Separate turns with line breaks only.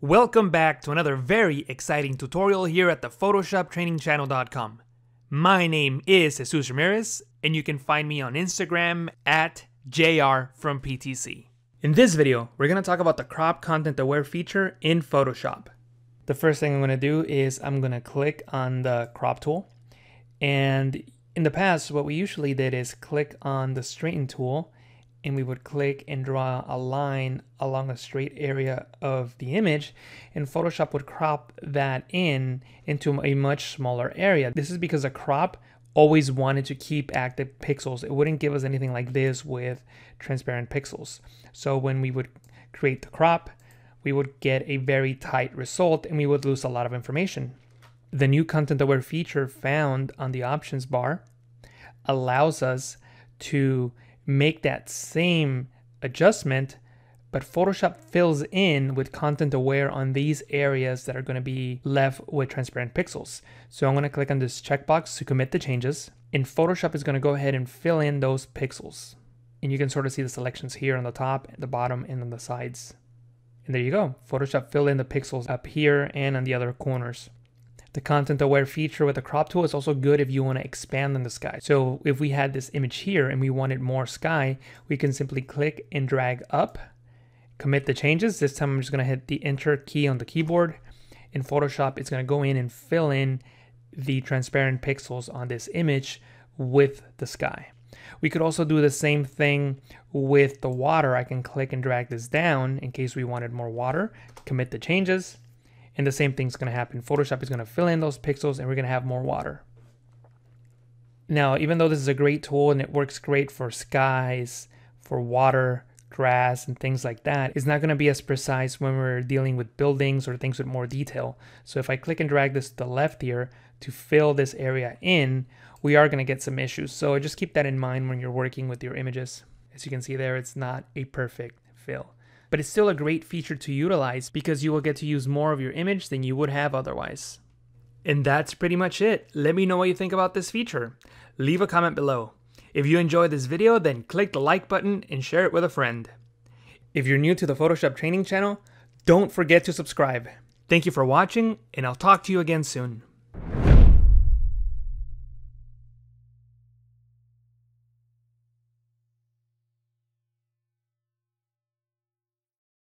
Welcome back to another very exciting tutorial here at the PhotoshopTrainingChannel.com. My name is Jesus Ramirez, and you can find me on Instagram at JR from PTC. In this video, we're going to talk about the crop content aware feature in Photoshop. The first thing I'm going to do is I'm going to click on the crop tool. And in the past, what we usually did is click on the straighten tool and we would click and draw a line along a straight area of the image and Photoshop would crop that in into a much smaller area. This is because a crop always wanted to keep active pixels. It wouldn't give us anything like this with transparent pixels. So when we would create the crop, we would get a very tight result and we would lose a lot of information. The new content aware feature found on the options bar allows us to make that same adjustment, but Photoshop fills in with content aware on these areas that are going to be left with transparent pixels. So I'm going to click on this checkbox to commit the changes, and Photoshop is going to go ahead and fill in those pixels. And you can sort of see the selections here on the top, the bottom, and on the sides. And there you go. Photoshop fill in the pixels up here and on the other corners. The content aware feature with the crop tool is also good if you want to expand on the sky. So if we had this image here and we wanted more sky, we can simply click and drag up, commit the changes. This time I'm just going to hit the enter key on the keyboard. In Photoshop, it's going to go in and fill in the transparent pixels on this image with the sky. We could also do the same thing with the water. I can click and drag this down in case we wanted more water, commit the changes, and the same thing's to happen. Photoshop is to fill in those pixels and we're to have more water. Now, even though this is a great tool and it works great for skies, for water, grass, and things like that, it's not going to be as precise when we're dealing with buildings or things with more detail. So if I click and drag this to the left here to fill this area in, we are going to get some issues. So just keep that in mind when you're working with your images. As you can see there, it's not a perfect fill but it's still a great feature to utilize because you will get to use more of your image than you would have otherwise. And that's pretty much it. Let me know what you think about this feature. Leave a comment below. If you enjoyed this video, then click the like button and share it with a friend. If you're new to the Photoshop training channel, don't forget to subscribe. Thank you for watching, and I'll talk to you again soon.